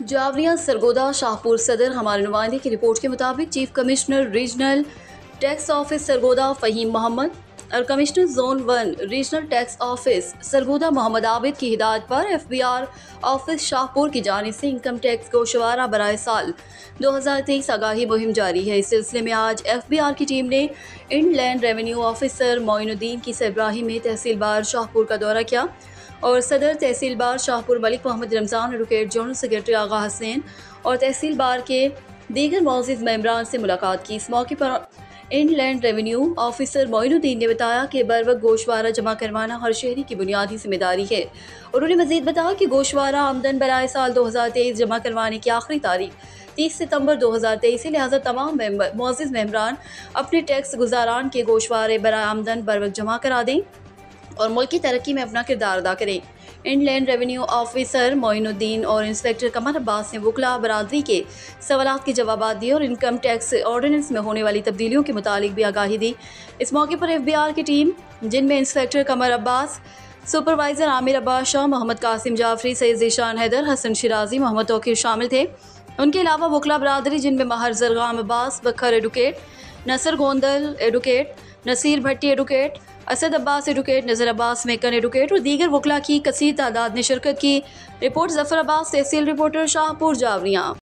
जावरिया सरगोदा, शाहपुर सदर, हमारे नुमाइंदे की रिपोर्ट के मुताबिक chief commissioner regional tax office Sargodha, Fahim Mohammad, और commissioner zone one regional tax office Sargodha, Mohammad Abid की हिदायत पर F B R office Shahpur की जानी से इनकम टैक्स गोशवारा बरए साल। 2023 आगाही मुहिम जारी है। इस सिलसिले में आज एफ़ बी आर की टीम ने इंडलैंड रेवेन्यू ऑफिसर मोइनुद्दीन की सरबराही में तहसील बार शाहपुर का दौरा किया। और Sadar tehsil bar Shahpur Malik Mohammad Ramzan advocate general secretary Agha Hussain और तहसील बार के दीगर मोजिज़ मेम्बरान से मुलाकात की। इस मौके पर इनलैंड रेवेन्यू ऑफिसर मोइनुद्दीन ने बताया कि बर वक्त गोशवारा जमा करवाना हर शहरी की बुनियादी ज़िम्मेदारी है। उन्होंने मजीद बताया कि गोशवारा आमदन बरए साल दो हज़ार तेईस जमा करवाने की आखिरी तारीख तीस सितंबर दो हज़ार तेईस है लिहाजा तमाम मोजिज़ मेम्बरान अपने टैक्स गुजारान के गोशवारे बर आमदन बर वक्त जमा करा दें। और मुल्क की तरक्की में अपना किरदार अदा करें। इंडलैंड रेवेन्यू ऑफिसर मोइनुद्दीन और इंस्पेक्टर कमर अब्बास ने वकला बरदरी के सवाल के जवाब दिए और इनकम टैक्स ऑर्डिनेंस में होने वाली तब्दीलियों के मुतालिक भी आगाही दी। इस मौके पर एफ़ बी आर की टीम, जिनमें इंस्पेक्टर कमर अब्बास, सुपरवाइज़र आमिर अब्बास शाह, मोहम्मद कासिम जाफरी सैद जीशान हैदर, हसन शिराजी, मोहम्मद तोकिर शामिल थे। उनके अलावा वकला बरदरी, जिनमें महर Zargham Abbas, Baqar advocate Nasar Gondal advocate, Naseer Bhatti advocate, Asad Abbas advocate, Nazar Abbas Maken advocate और दीगर वकला की कसीर तादाद ने शिरकत की। रिपोर्ट ज़फ़र अब्बास, तहसील रिपोर्टर शाहपुर जावरियाँ